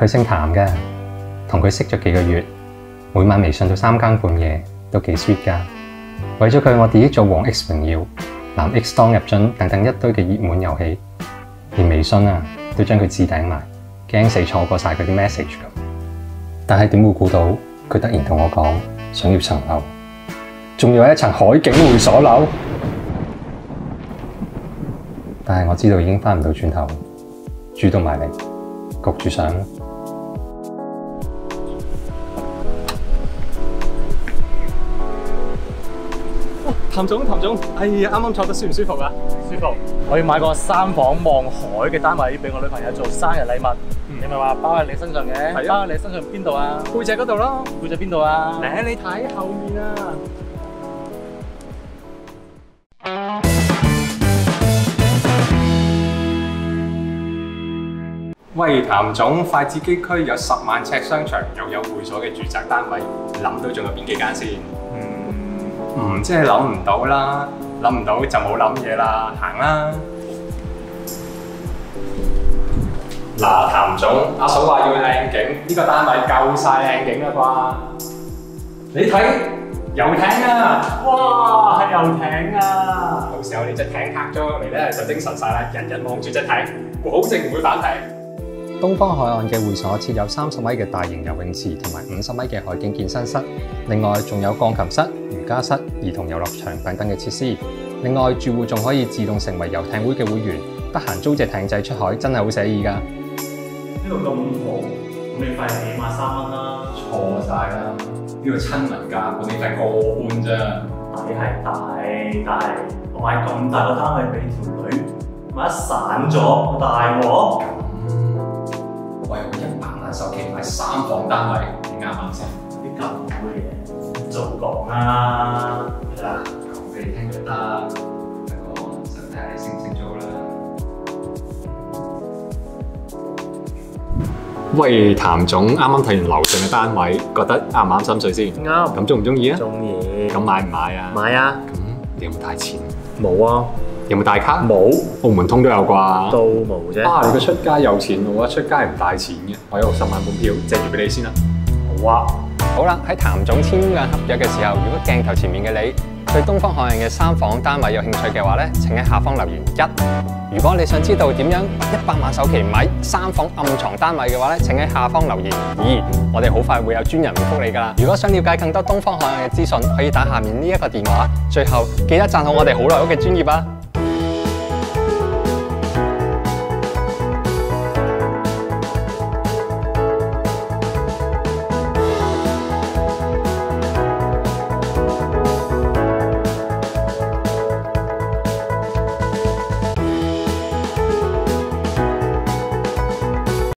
佢姓譚嘅，同佢識咗幾個月，每晚微信到三更半夜，都幾 sweet 㗎。為咗佢，我跌咗《王 X 榮耀》、《男 X 當入樽》等等一堆嘅熱門遊戲，連微信啊都將佢置頂埋，驚死錯過晒佢啲 message 咁。但係點會估到佢突然同我講想要層樓，仲要係一層海景會所樓。但係我知道已經翻唔到轉頭，煮到埋嚟，焗住上。譚總，譚總，哎呀，啱啱坐得舒唔舒服啊？舒服。我要買個三房望海嘅單位俾我女朋友做生日禮物。你咪話包喺你身上嘅？啊包喺你身上邊度啊？背脊嗰度咯。背脊邊度啊？嚟，你睇後面啊！喂，譚總，筷子基區有十萬尺商場，又有會所嘅住宅單位，諗到仲有邊幾間先？嗯，即係諗唔到啦，諗唔到就冇諗嘢啦，行啦！嗱，譚總，阿嫂話要靚景，呢、個單位夠晒靚景啦啩？你睇遊艇啊！哇，係遊艇啊！到時候你隻艇泊咗落嚟咧，就精神晒啦，日日望住隻艇，保證唔會反艇。東方海岸嘅會所設有三十米嘅大型游泳池同埋五十米嘅海景健身室，另外仲有鋼琴室、瑜伽室、兒童遊樂場等等嘅設施。另外住户仲可以自動成為遊艇會嘅會員，得閒租隻艇仔出海，真係好寫意㗎。呢度咁好，咁你費起碼三蚊啦。錯晒啦！呢度親民價，管理費個半啫。抵係大，但係我買咁大個單位俾條女，萬一散咗，我大鑊。首期買三房單位，你啱唔啱先？啲咁嘅嘢，早講啦。係啦，講俾你聽就得，不過就睇下你識唔識租啦。喂，譚總，啱啱睇完樓上嘅單位，覺得啱唔啱心水先？啱。咁中唔中意啊？中意。咁買唔買啊？買啊？咁你有冇帶錢？冇啊。有冇帶卡？冇。澳門通都有啩？都冇啫。啊！你個出街有錢喎，出街唔帶錢嘅，我有十萬本票借住俾你先啦。好啊。好啦，喺譚總簽緊合約嘅時候，如果鏡頭前面嘅你對東方海岸嘅三房單位有興趣嘅話咧，請喺下方留言一。如果你想知道點樣一百萬首期買三房暗藏單位嘅話咧，請喺下方留言二。我哋好快會有專人回覆你噶啦。如果想了解更多東方海岸嘅資訊，可以打下面呢一個電話。最後記得讚好我哋好耐屋嘅專業啊！